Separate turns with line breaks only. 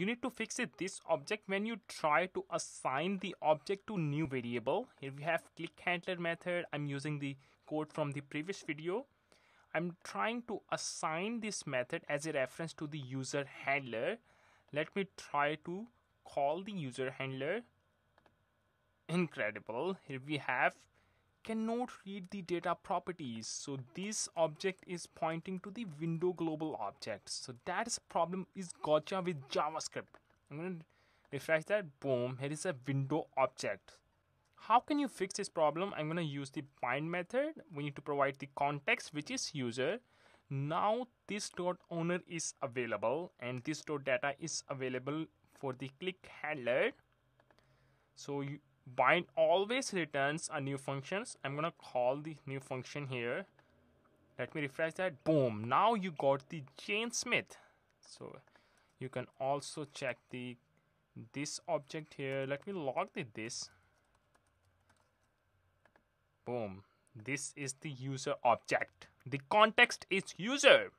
you need to fix it. This object when you try to assign the object to new variable here we have click handler method. I'm using the code from the previous video. I'm trying to assign this method as a reference to the user handler. Let me try to call the user handler. Incredible. Here we have cannot read the data properties. So this object is pointing to the window global object. So that's problem is gotcha with javascript. I'm going to refresh that. Boom here is a window object. How can you fix this problem? I'm going to use the bind method. We need to provide the context which is user. Now this dot owner is available and this dot data is available for the click handler. So you bind always returns a new functions. I'm gonna call the new function here. Let me refresh that. Boom. Now you got the jane smith so you can also check the this object here. Let me log the this. Boom. This is the user object. The context is user